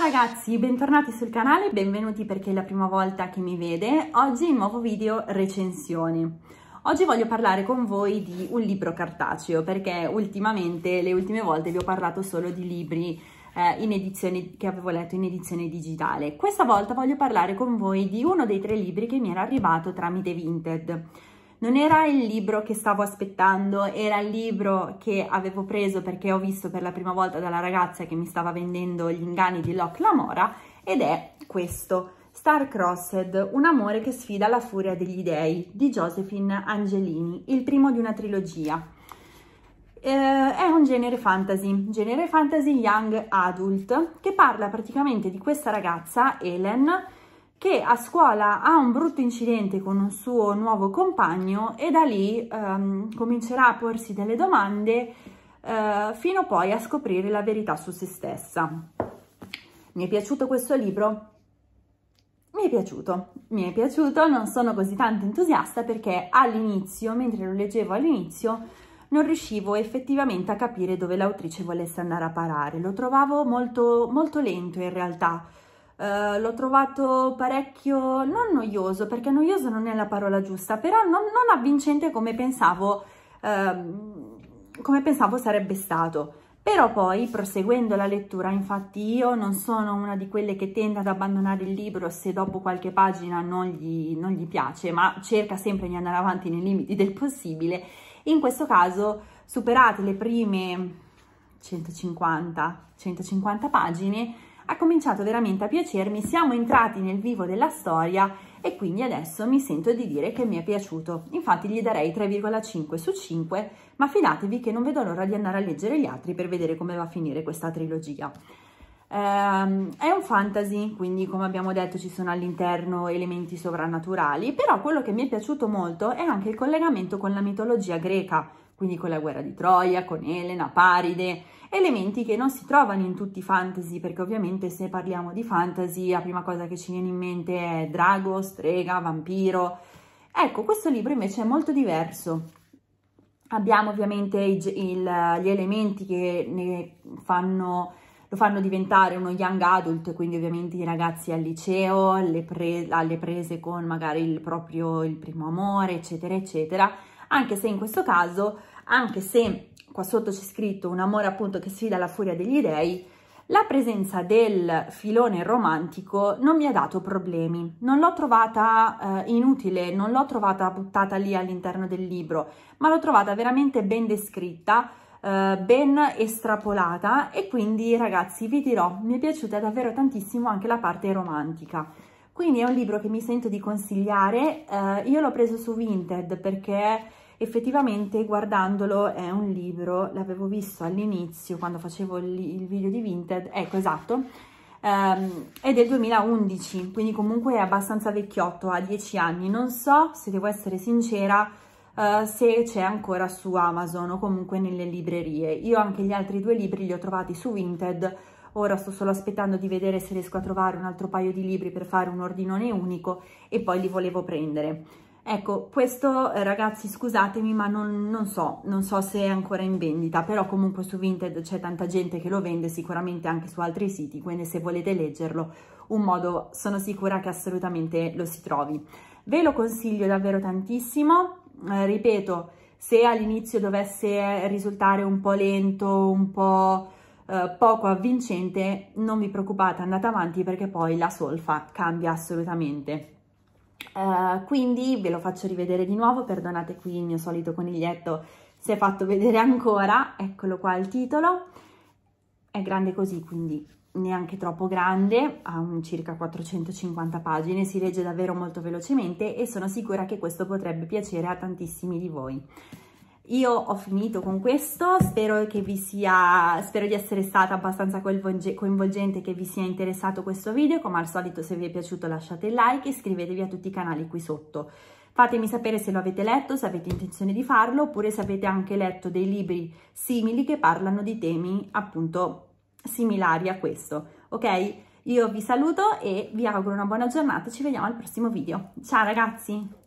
Ciao ragazzi, bentornati sul canale, benvenuti perché è la prima volta che mi vede. Oggi nuovo video recensioni. Oggi voglio parlare con voi di un libro cartaceo perché ultimamente, le ultime volte vi ho parlato solo di libri eh, in edizione, che avevo letto in edizione digitale. Questa volta voglio parlare con voi di uno dei tre libri che mi era arrivato tramite Vinted. Non era il libro che stavo aspettando, era il libro che avevo preso perché ho visto per la prima volta dalla ragazza che mi stava vendendo gli inganni di Locke Lamora ed è questo, Star Crossed, un amore che sfida la furia degli dei di Josephine Angelini, il primo di una trilogia. Eh, è un genere fantasy, genere fantasy young adult, che parla praticamente di questa ragazza, Helen, che a scuola ha un brutto incidente con un suo nuovo compagno e da lì ehm, comincerà a porsi delle domande eh, fino poi a scoprire la verità su se stessa. Mi è piaciuto questo libro? Mi è piaciuto, mi è piaciuto, non sono così tanto entusiasta perché all'inizio, mentre lo leggevo all'inizio, non riuscivo effettivamente a capire dove l'autrice volesse andare a parare. Lo trovavo molto, molto lento in realtà, Uh, l'ho trovato parecchio, non noioso, perché noioso non è la parola giusta, però non, non avvincente come pensavo, uh, come pensavo sarebbe stato. Però poi, proseguendo la lettura, infatti io non sono una di quelle che tende ad abbandonare il libro se dopo qualche pagina non gli, non gli piace, ma cerca sempre di andare avanti nei limiti del possibile. In questo caso, superate le prime 150, 150 pagine, ha cominciato veramente a piacermi, siamo entrati nel vivo della storia e quindi adesso mi sento di dire che mi è piaciuto. Infatti gli darei 3,5 su 5, ma fidatevi che non vedo l'ora di andare a leggere gli altri per vedere come va a finire questa trilogia. Um, è un fantasy, quindi come abbiamo detto ci sono all'interno elementi sovrannaturali, però quello che mi è piaciuto molto è anche il collegamento con la mitologia greca, quindi con la guerra di Troia, con Elena, Paride, elementi che non si trovano in tutti i fantasy, perché ovviamente se parliamo di fantasy la prima cosa che ci viene in mente è drago, strega, vampiro. Ecco, questo libro invece è molto diverso. Abbiamo ovviamente il, il, gli elementi che ne fanno, lo fanno diventare uno young adult, quindi ovviamente i ragazzi al liceo, alle, pre, alle prese con magari il proprio il primo amore, eccetera, eccetera, anche se in questo caso, anche se qua sotto c'è scritto un amore appunto che sfida la furia degli dei, la presenza del filone romantico non mi ha dato problemi, non l'ho trovata eh, inutile, non l'ho trovata buttata lì all'interno del libro, ma l'ho trovata veramente ben descritta, eh, ben estrapolata e quindi ragazzi vi dirò, mi è piaciuta davvero tantissimo anche la parte romantica. Quindi è un libro che mi sento di consigliare, eh, io l'ho preso su Vinted perché effettivamente guardandolo è un libro, l'avevo visto all'inizio quando facevo il, il, video di Vinted, ecco esatto, um, è del 2011, quindi comunque è abbastanza vecchiotto, ha 10 anni, non so se devo essere sincera uh, se c'è ancora su Amazon o comunque nelle librerie, io anche gli altri due libri li ho trovati su Vinted, ora sto solo aspettando di vedere se riesco a trovare un altro paio di libri per fare un ordinone unico e poi li volevo prendere. Ecco, questo eh, ragazzi scusatemi ma non, non, so, non so se è ancora in vendita, però comunque su Vinted c'è tanta gente che lo vende, sicuramente anche su altri siti, quindi se volete leggerlo, un modo sono sicura che assolutamente lo si trovi. Ve lo consiglio davvero tantissimo, eh, ripeto, se all'inizio dovesse risultare un po' lento, un po' eh, poco avvincente, non vi preoccupate, andate avanti perché poi la solfa cambia assolutamente. Uh, quindi ve lo faccio rivedere di nuovo, perdonate qui il mio solito coniglietto si è fatto vedere ancora, eccolo qua il titolo, è grande così quindi neanche troppo grande, ha circa 450 pagine, si legge davvero molto velocemente e sono sicura che questo potrebbe piacere a tantissimi di voi. Io ho finito con questo, spero che vi sia, spero di essere stata abbastanza coinvolgente, che vi sia interessato questo video, come al solito se vi è piaciuto lasciate il like e iscrivetevi a tutti i canali qui sotto. Fatemi sapere se lo avete letto, se avete intenzione di farlo, oppure se avete anche letto dei libri simili che parlano di temi appunto similari a questo, ok? Io vi saluto e vi auguro una buona giornata, ci vediamo al prossimo video. Ciao ragazzi!